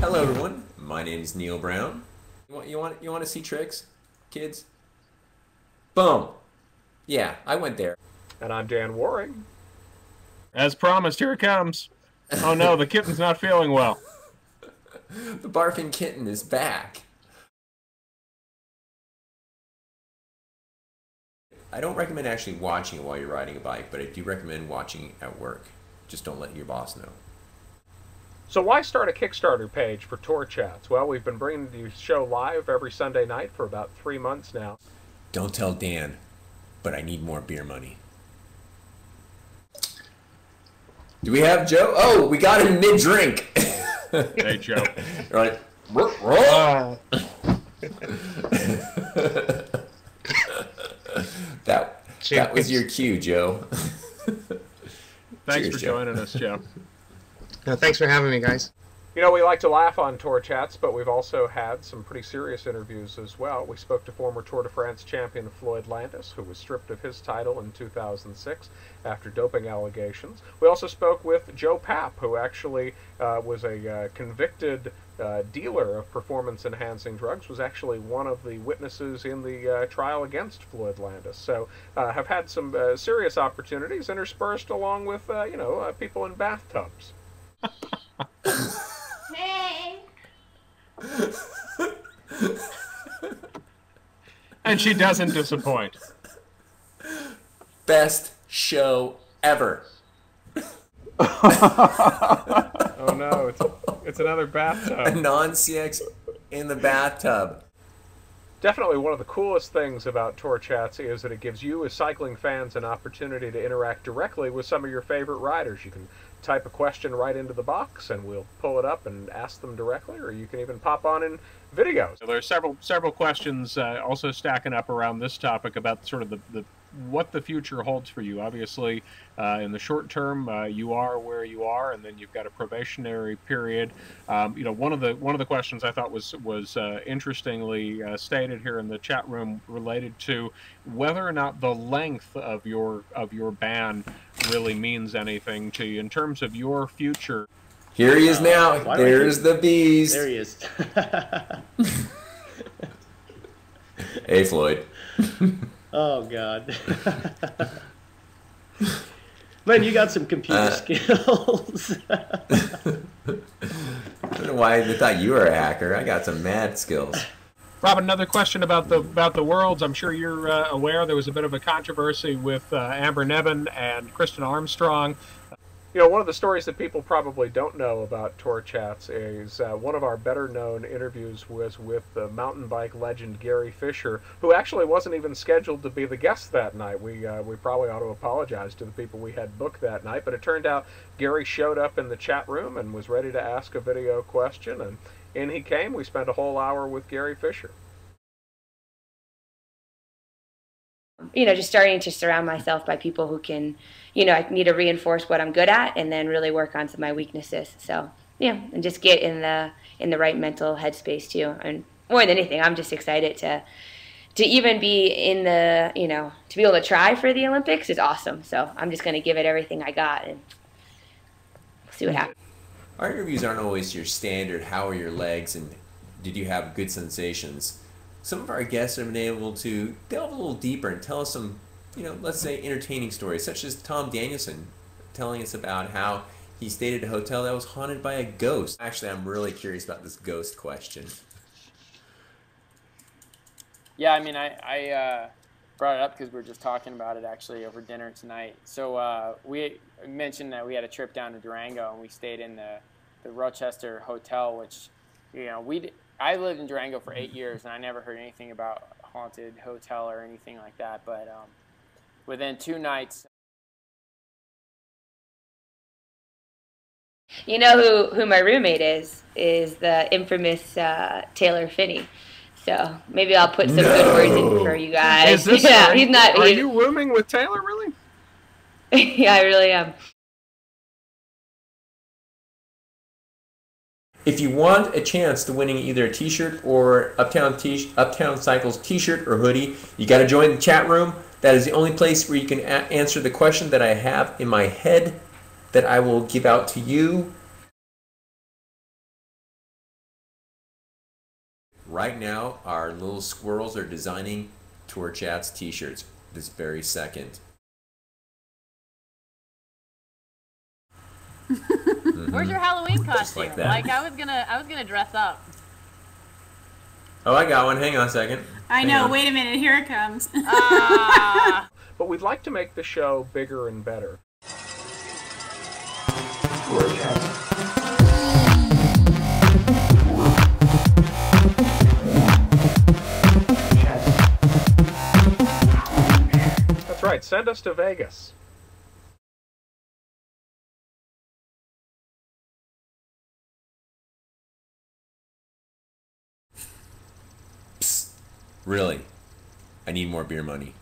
Hello, everyone. My name is Neil Brown. You want you want you want to see tricks, kids? Boom. Yeah, I went there. And I'm Dan Waring. As promised, here it comes. Oh no, the kitten's not feeling well. The barfing kitten is back. I don't recommend actually watching it while you're riding a bike, but I do recommend watching it at work. Just don't let your boss know. So why start a Kickstarter page for Tour Chats? Well, we've been bringing the show live every Sunday night for about three months now. Don't tell Dan, but I need more beer money. Do we have Joe? Oh, we got him mid drink. Hey, Joe. right. that that was your cue, Joe. Thanks Cheers, for Joe. joining us, Joe. No, thanks for having me, guys. You know, we like to laugh on Tour Chats, but we've also had some pretty serious interviews as well. We spoke to former Tour de France champion Floyd Landis, who was stripped of his title in 2006 after doping allegations. We also spoke with Joe Papp, who actually uh, was a uh, convicted uh, dealer of performance enhancing drugs, was actually one of the witnesses in the uh, trial against Floyd Landis. So, uh, have had some uh, serious opportunities interspersed along with, uh, you know, uh, people in bathtubs. Hey. And she doesn't disappoint. Best show ever. Oh no, it's, it's another bathtub. A non CX in the bathtub. Definitely one of the coolest things about Tour Chats is that it gives you as cycling fans an opportunity to interact directly with some of your favorite riders. You can type a question right into the box and we'll pull it up and ask them directly, or you can even pop on in videos. There are several several questions uh, also stacking up around this topic about sort of the, the what the future holds for you. Obviously, uh, in the short term, uh, you are where you are, and then you've got a probationary period. Um, you know, one of the one of the questions I thought was was uh, interestingly uh, stated here in the chat room related to whether or not the length of your of your ban really means anything to you in terms of your future. Here he is now. why do There's the beast. There he is. Hey, Floyd. oh God. Man, you got some computer Uh, skills. I don't know why they thought you were a hacker. I got some mad skills. Rob, another question about the about the worlds. I'm sure you're uh, aware there was a bit of a controversy with uh, Amber Neben and Kristin Armstrong. You know, one of the stories that people probably don't know about Tour Chats is uh, one of our better known interviews was with the mountain bike legend Gary Fisher, who actually wasn't even scheduled to be the guest that night. We, uh, we probably ought to apologize to the people we had booked that night, but it turned out Gary showed up in the chat room and was ready to ask a video question, and in he came. We spent a whole hour with Gary Fisher. You know, just starting to surround myself by people who can, you know, I need to reinforce what I'm good at and then really work on some of my weaknesses. So yeah, and just get in the in the right mental headspace too. And more than anything, I'm just excited to to even be in the, you know, to be able to try for the Olympics is awesome. So I'm just going to give it everything I got and see what happens. Our interviews aren't always your standard. How are your legs, and did you have good sensations? Some of our guests have been able to delve a little deeper and tell us some, you know, let's say entertaining stories, such as Tom Danielson telling us about how he stayed at a hotel that was haunted by a ghost. Actually, I'm really curious about this ghost question. Yeah, I mean, I, I uh, brought it up because we were just talking about it actually over dinner tonight. So uh, we mentioned that we had a trip down to Durango and we stayed in the, the Rochester Hotel, which, you know, we I lived in Durango for eight years and I never heard anything about haunted hotel or anything like that. But um, within two nights, You know who, who my roommate is? Is the infamous uh, Taylor Phinney. So maybe I'll put some good words in for you guys. Is this, yeah, are, he's not. Are he's- you rooming with Taylor? Really? yeah, I really am. If you want a chance to winning either a T-shirt or Uptown T Uptown Cycles T-shirt or hoodie, you got to join the chat room. That is the only place where you can answer the question that I have in my head that I will give out to you. Right now, our little squirrels are designing Tour Chats t shirts this very second. Where's your Halloween costume? Just like that. I was gonna, I was gonna dress up. Oh, I got one. Hang on a second. I Hang know. on. Wait a minute. Here it comes. Ah, But we'd like to make the show bigger and better. That's right. Send us to Vegas. Really? I need more beer money.